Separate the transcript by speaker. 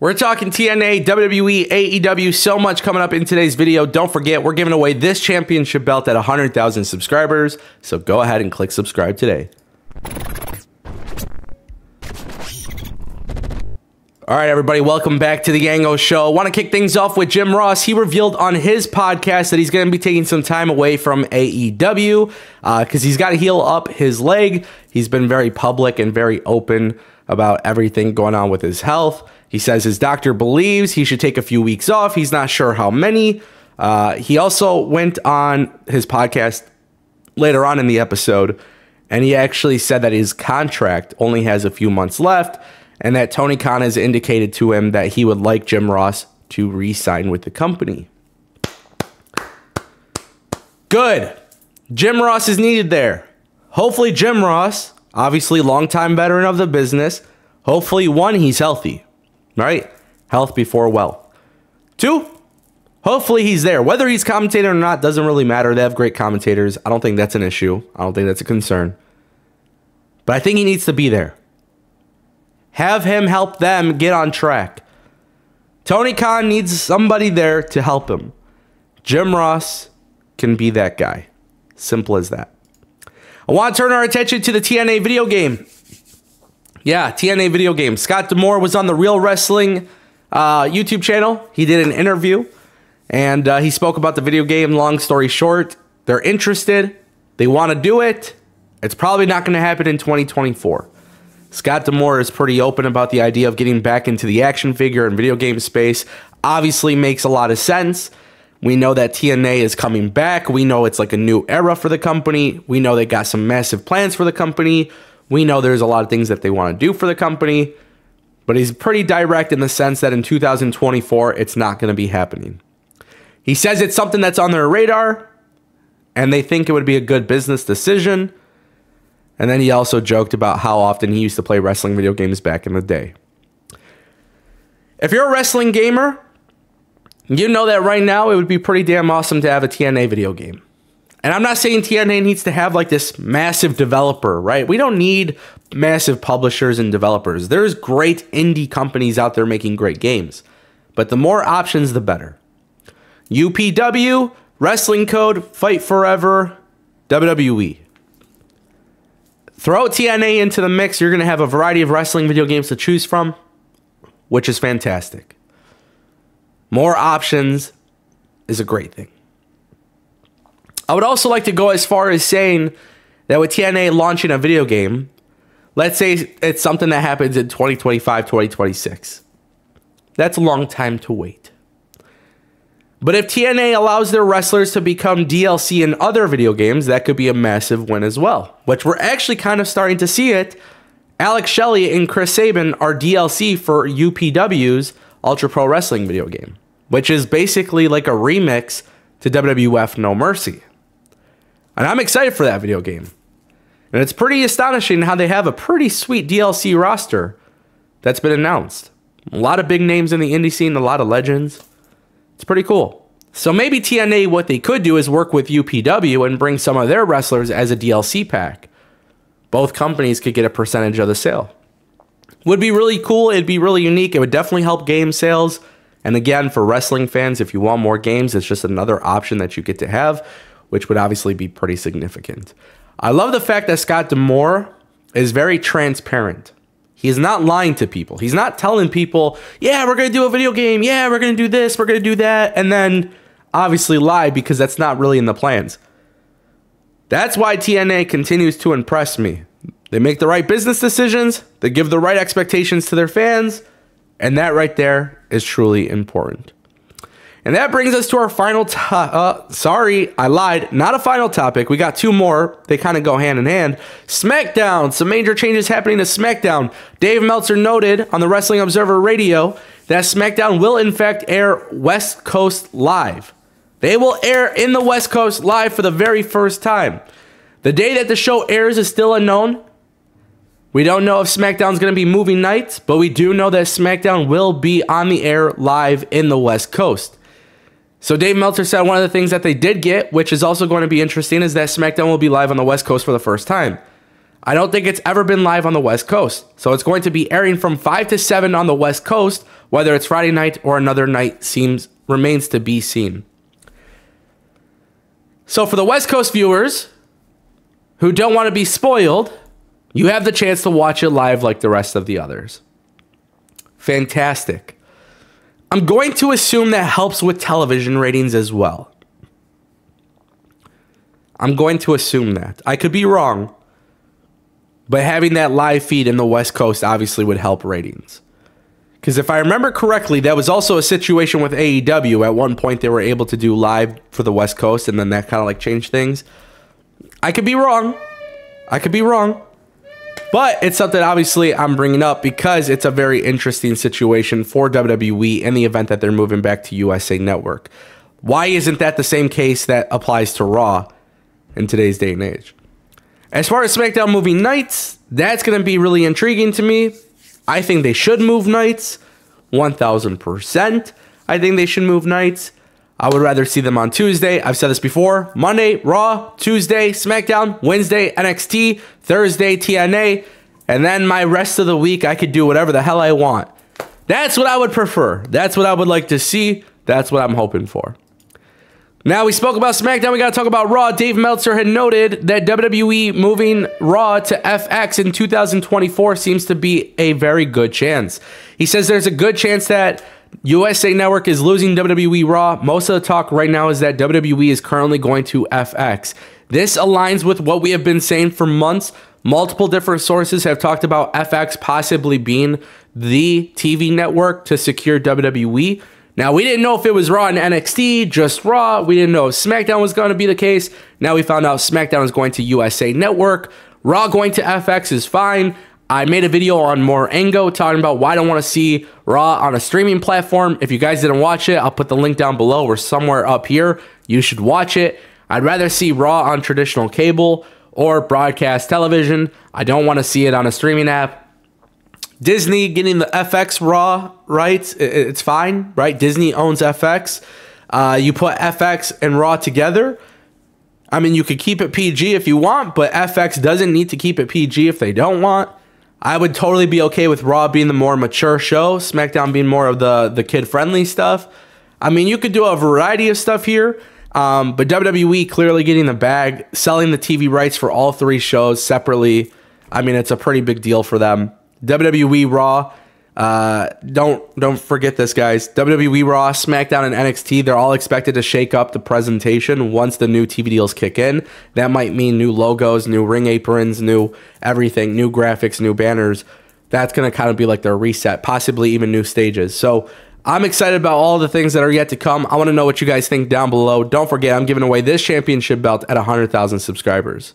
Speaker 1: We're talking TNA, WWE, AEW, so much coming up in today's video. Don't forget, we're giving away this championship belt at 100,000 subscribers. So go ahead and click subscribe today. All right, everybody, welcome back to the Ango Show. Want to kick things off with Jim Ross. He revealed on his podcast that he's going to be taking some time away from AEW because uh, he's got to heal up his leg. He's been very public and very open about everything going on with his health. He says his doctor believes he should take a few weeks off. He's not sure how many. Uh, he also went on his podcast later on in the episode, and he actually said that his contract only has a few months left, and that Tony Khan has indicated to him that he would like Jim Ross to re sign with the company. Good. Jim Ross is needed there. Hopefully, Jim Ross, obviously, longtime veteran of the business, hopefully, one, he's healthy right? Health before wealth. Two, hopefully he's there. Whether he's commentator or not doesn't really matter. They have great commentators. I don't think that's an issue. I don't think that's a concern. But I think he needs to be there. Have him help them get on track. Tony Khan needs somebody there to help him. Jim Ross can be that guy. Simple as that. I want to turn our attention to the TNA video game. Yeah, TNA video game. Scott D'Amore was on the Real Wrestling uh, YouTube channel. He did an interview and uh, he spoke about the video game. Long story short, they're interested. They want to do it. It's probably not going to happen in 2024. Scott D'Amore is pretty open about the idea of getting back into the action figure and video game space. Obviously, makes a lot of sense. We know that TNA is coming back. We know it's like a new era for the company. We know they got some massive plans for the company. We know there's a lot of things that they want to do for the company, but he's pretty direct in the sense that in 2024, it's not going to be happening. He says it's something that's on their radar and they think it would be a good business decision. And then he also joked about how often he used to play wrestling video games back in the day. If you're a wrestling gamer, you know that right now it would be pretty damn awesome to have a TNA video game. And I'm not saying TNA needs to have like this massive developer, right? We don't need massive publishers and developers. There's great indie companies out there making great games. But the more options, the better. UPW, Wrestling Code, Fight Forever, WWE. Throw TNA into the mix, you're going to have a variety of wrestling video games to choose from, which is fantastic. More options is a great thing. I would also like to go as far as saying that with TNA launching a video game, let's say it's something that happens in 2025, 2026. That's a long time to wait. But if TNA allows their wrestlers to become DLC in other video games, that could be a massive win as well, which we're actually kind of starting to see it. Alex Shelley and Chris Sabin are DLC for UPW's Ultra Pro Wrestling video game, which is basically like a remix to WWF No Mercy. And I'm excited for that video game. And it's pretty astonishing how they have a pretty sweet DLC roster that's been announced. A lot of big names in the indie scene, a lot of legends. It's pretty cool. So maybe TNA, what they could do is work with UPW and bring some of their wrestlers as a DLC pack. Both companies could get a percentage of the sale. Would be really cool. It'd be really unique. It would definitely help game sales. And again, for wrestling fans, if you want more games, it's just another option that you get to have which would obviously be pretty significant. I love the fact that Scott D'Amore is very transparent. He is not lying to people. He's not telling people, yeah, we're going to do a video game. Yeah, we're going to do this. We're going to do that. And then obviously lie because that's not really in the plans. That's why TNA continues to impress me. They make the right business decisions, they give the right expectations to their fans, and that right there is truly important. And that brings us to our final to- uh, sorry, I lied. Not a final topic. We got two more. They kind of go hand in hand. SmackDown. Some major changes happening to SmackDown. Dave Meltzer noted on the Wrestling Observer Radio that SmackDown will in fact air West Coast live. They will air in the West Coast live for the very first time. The day that the show airs is still unknown. We don't know if SmackDown's going to be moving nights, but we do know that SmackDown will be on the air live in the West Coast. So Dave Meltzer said one of the things that they did get, which is also going to be interesting, is that SmackDown will be live on the West Coast for the first time. I don't think it's ever been live on the West Coast. So it's going to be airing from 5 to 7 on the West Coast, whether it's Friday night or another night seems remains to be seen. So for the West Coast viewers who don't want to be spoiled, you have the chance to watch it live like the rest of the others. Fantastic. I'm going to assume that helps with television ratings as well. I'm going to assume that. I could be wrong, but having that live feed in the West Coast obviously would help ratings. Because if I remember correctly, that was also a situation with AEW. At one point, they were able to do live for the West Coast, and then that kind of like changed things. I could be wrong. I could be wrong. But it's something obviously I'm bringing up because it's a very interesting situation for WWE in the event that they're moving back to USA Network. Why isn't that the same case that applies to Raw in today's day and age? As far as SmackDown moving nights, that's going to be really intriguing to me. I think they should move nights 1000%. I think they should move nights. I would rather see them on Tuesday. I've said this before Monday, Raw, Tuesday, SmackDown, Wednesday, NXT, Thursday, TNA, and then my rest of the week, I could do whatever the hell I want. That's what I would prefer. That's what I would like to see. That's what I'm hoping for. Now we spoke about SmackDown. We got to talk about Raw. Dave Meltzer had noted that WWE moving Raw to FX in 2024 seems to be a very good chance. He says there's a good chance that USA Network is losing WWE Raw. Most of the talk right now is that WWE is currently going to FX. This aligns with what we have been saying for months. Multiple different sources have talked about FX possibly being the TV network to secure WWE. Now, we didn't know if it was Raw and NXT, just Raw. We didn't know if SmackDown was going to be the case. Now we found out SmackDown is going to USA Network. Raw going to FX is fine. I made a video on Morango talking about why I don't want to see Raw on a streaming platform. If you guys didn't watch it, I'll put the link down below or somewhere up here. You should watch it. I'd rather see Raw on traditional cable or broadcast television. I don't want to see it on a streaming app. Disney getting the FX Raw rights, it's fine, right? Disney owns FX. Uh, you put FX and Raw together. I mean, you could keep it PG if you want, but FX doesn't need to keep it PG if they don't want. I would totally be okay with Raw being the more mature show, SmackDown being more of the the kid friendly stuff. I mean, you could do a variety of stuff here, um, but WWE clearly getting the bag, selling the TV rights for all three shows separately. I mean, it's a pretty big deal for them. WWE Raw. Uh, don't don't forget this, guys. WWE Raw, SmackDown, and NXT. They're all expected to shake up the presentation once the new TV deals kick in. That might mean new logos, new ring aprons, new everything, new graphics, new banners. That's gonna kind of be like their reset, possibly even new stages. So I'm excited about all the things that are yet to come. I want to know what you guys think down below. Don't forget, I'm giving away this championship belt at 100,000 subscribers.